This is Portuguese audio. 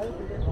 Thank you.